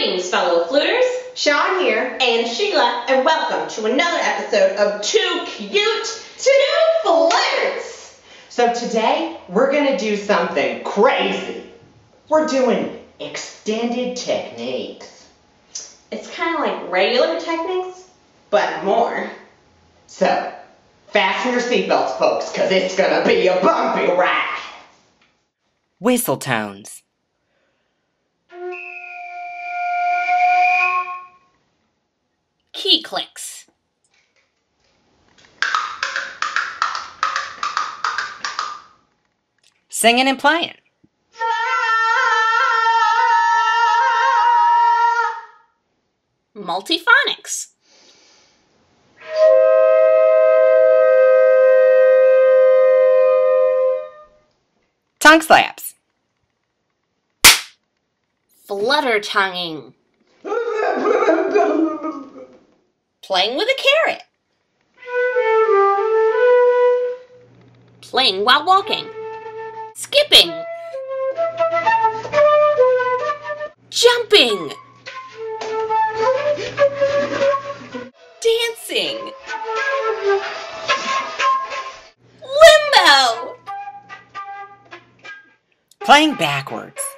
Greetings, fellow fluters. Sean here. And Sheila, and welcome to another episode of Too Cute Two Flutes. So today we're gonna do something crazy. We're doing extended techniques. It's kind of like regular techniques, but more. So, fasten your seatbelts, folks, because it's gonna be a bumpy ride. Whistle tones. Singing and playing. Multiphonics. Tongue slaps. Flutter tonguing. Playing with a carrot. Playing while walking. Skipping. Jumping. Dancing. Limbo. Playing backwards.